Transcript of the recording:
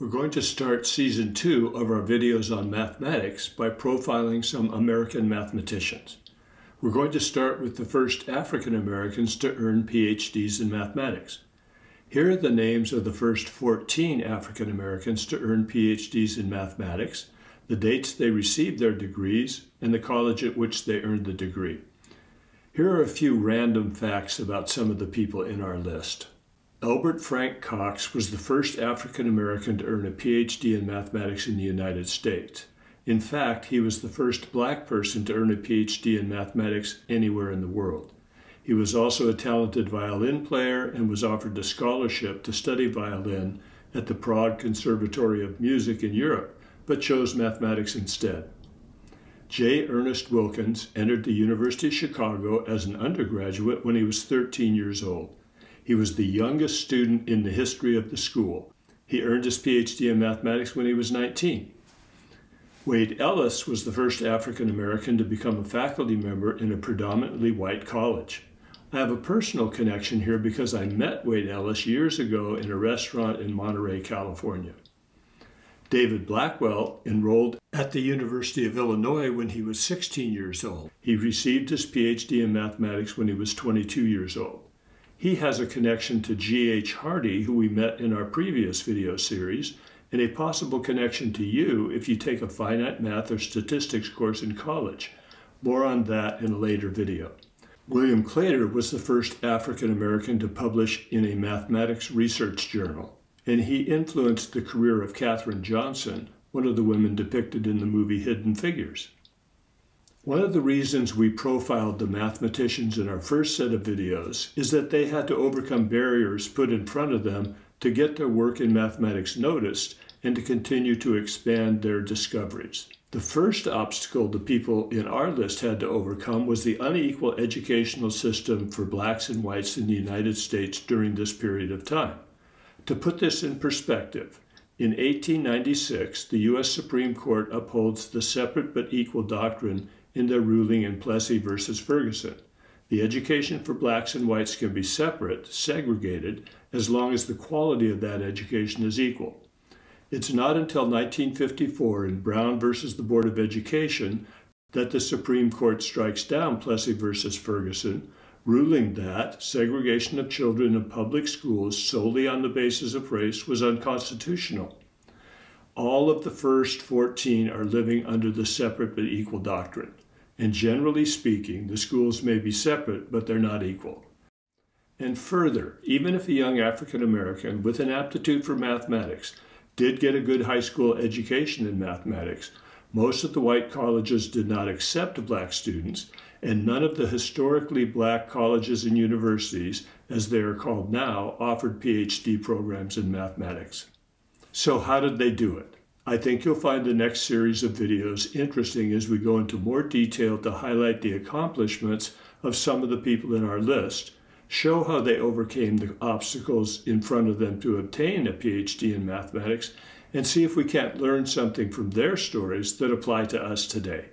We're going to start season two of our videos on mathematics by profiling some American mathematicians. We're going to start with the first African Americans to earn PhDs in mathematics. Here are the names of the first 14 African Americans to earn PhDs in mathematics, the dates they received their degrees, and the college at which they earned the degree. Here are a few random facts about some of the people in our list. Elbert Frank Cox was the first African American to earn a PhD in mathematics in the United States. In fact, he was the first black person to earn a PhD in mathematics anywhere in the world. He was also a talented violin player and was offered a scholarship to study violin at the Prague Conservatory of Music in Europe, but chose mathematics instead. J. Ernest Wilkins entered the University of Chicago as an undergraduate when he was 13 years old. He was the youngest student in the history of the school. He earned his PhD in mathematics when he was 19. Wade Ellis was the first African American to become a faculty member in a predominantly white college. I have a personal connection here because I met Wade Ellis years ago in a restaurant in Monterey, California. David Blackwell enrolled at the University of Illinois when he was 16 years old. He received his PhD in mathematics when he was 22 years old. He has a connection to G.H. Hardy, who we met in our previous video series, and a possible connection to you if you take a finite math or statistics course in college. More on that in a later video. William Claytor was the first African American to publish in a mathematics research journal, and he influenced the career of Katherine Johnson, one of the women depicted in the movie Hidden Figures. One of the reasons we profiled the mathematicians in our first set of videos is that they had to overcome barriers put in front of them to get their work in mathematics noticed and to continue to expand their discoveries. The first obstacle the people in our list had to overcome was the unequal educational system for blacks and whites in the United States during this period of time. To put this in perspective, in 1896, the U.S. Supreme Court upholds the separate but equal doctrine in their ruling in Plessy versus Ferguson. The education for blacks and whites can be separate, segregated, as long as the quality of that education is equal. It's not until 1954 in Brown versus the Board of Education that the Supreme Court strikes down Plessy versus Ferguson, ruling that segregation of children in public schools solely on the basis of race was unconstitutional. All of the first 14 are living under the separate but equal doctrine. And generally speaking, the schools may be separate, but they're not equal. And further, even if a young African American with an aptitude for mathematics did get a good high school education in mathematics, most of the white colleges did not accept black students, and none of the historically black colleges and universities, as they are called now, offered PhD programs in mathematics. So, how did they do it? I think you'll find the next series of videos interesting as we go into more detail to highlight the accomplishments of some of the people in our list, show how they overcame the obstacles in front of them to obtain a PhD in mathematics, and see if we can't learn something from their stories that apply to us today.